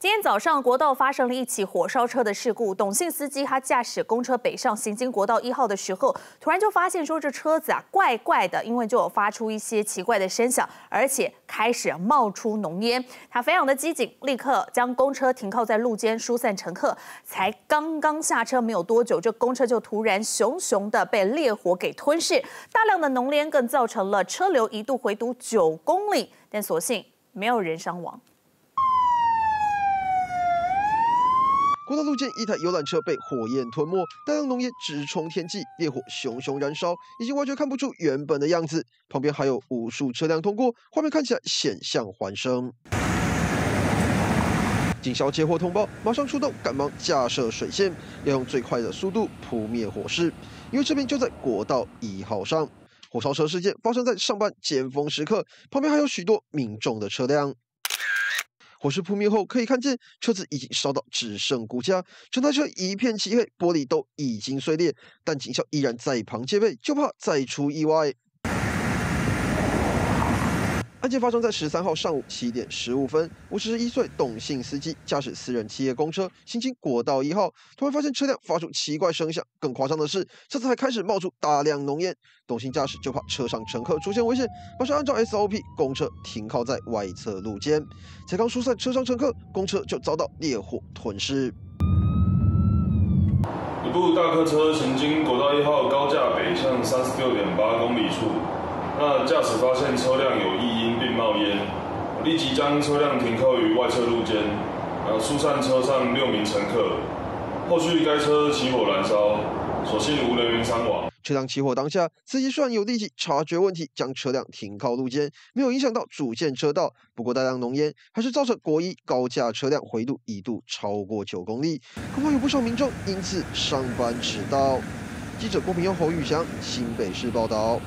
今天早上，国道发生了一起火烧车的事故。董姓司机他驾驶公车北上行经国道一号的时候，突然就发现说这车子啊怪怪的，因为就有发出一些奇怪的声响，而且开始冒出浓烟。他非常的机警，立刻将公车停靠在路肩疏散乘客。才刚刚下车没有多久，这公车就突然熊熊的被烈火给吞噬，大量的浓烟更造成了车流一度回堵九公里，但所幸没有人伤亡。路见，一台游览车被火焰吞没，大量浓烟直冲天际，烈火熊熊燃烧，已经完全看不出原本的样子。旁边还有无数车辆通过，画面看起来险象环生。警消接获通报，马上出动，赶忙架设水线，要用最快的速度扑灭火势。因为这边就在国道一号上，火烧车事件发生在上班尖峰时刻，旁边还有许多民众的车辆。火势扑灭后，可以看见车子已经烧到只剩骨架，整台车一片漆黑，玻璃都已经碎裂。但警校依然在旁戒备，就怕再出意外。案件发生在十三号上午七点十五分，五十一岁董姓司机驾驶私人企业公车行经国道一号，突然发现车辆发出奇怪声响，更夸张的是，车子还开始冒出大量浓烟。董姓驾驶就怕车上乘客出现危险，马上按照 SOP，公车停靠在外侧路肩。才刚疏散车上乘客，公车就遭到烈火吞噬。一部大客车行经国道一号高架北向三十六点八公里处。那驾驶发现车辆有异音并冒烟，立即将车辆停靠于外侧路肩，呃，疏散车上六名乘客。后续该车起火燃烧，所幸无人员伤亡。车辆起火当下，司机虽然有立即察觉问题，将车辆停靠路肩，没有影响到主线车道。不过大量浓烟还是造成国一高架车辆回度一度超过九公里，恐怕有不少民众因此上班迟到。记者郭平佑、侯宇翔，新北市报道。